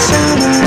summer.